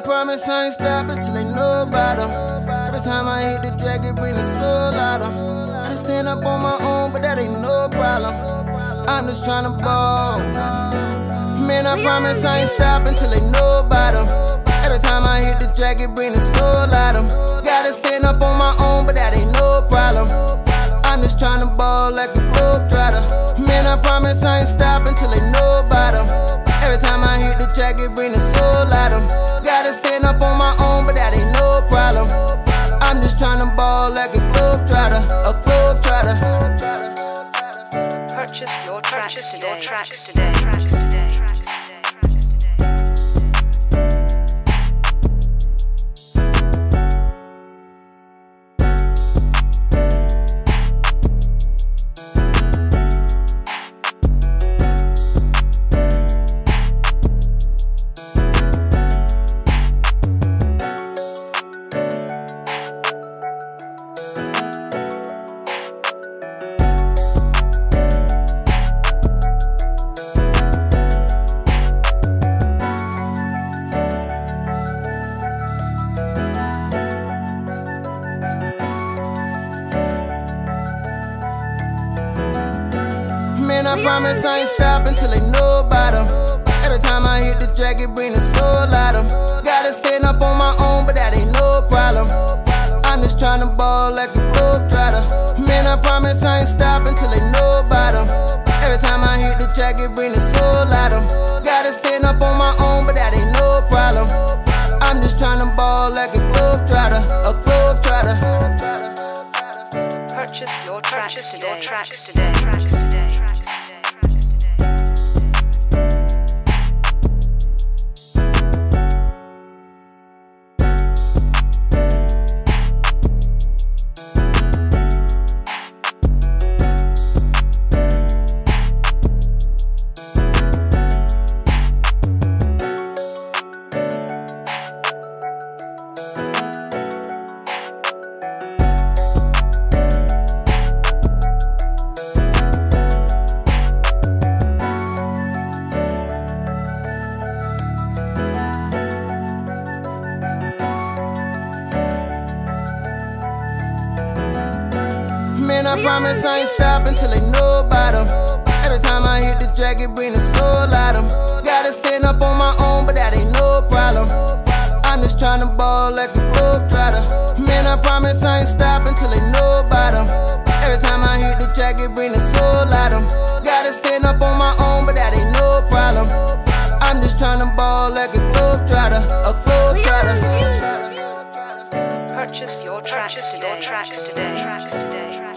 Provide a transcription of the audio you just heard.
promise I ain't stopping till they know about. Every time I hit the drag, it bring the soul out of I stand up on my own, but that ain't no problem. I'm just trying to ball. Man, I promise I ain't stopping till they know about. Every time I hit the drag, it bring the soul out of Gotta stand up on my own, but that ain't no problem. I'm just trying to ball like a globe trotter. Man, I promise I ain't stopping till they know about. Every time I hit the track, it bring the soul tracks today. Tracks today. I promise I ain't stopping till they know about them. Every time I hit the track, it bring the soul out of Gotta stand up on my own, but that ain't no problem. I'm just trying to ball like a globe trotter. Man, I promise I ain't stopping till they know about them. Every time I hit the track, it bring the soul out of Gotta stand up on my own, but that ain't no problem. I'm just trying to ball like a globe trotter, a globe trotter. Purchase your tracks today. Your tracks today. I promise I ain't stopping till they know about them. Every time I hit the track, it bring the soul out of Gotta stand up on my own, but that ain't no problem. I'm just trying to ball like a globe trotter. Man, I promise I ain't stopping till they know about them. Every time I hit the track, it bring the soul out of Gotta stand up on my own, but that ain't no problem. I'm just trying to ball like a globe trotter, a globe trotter. Purchase your tracks today. Your tracks today. Tracks today.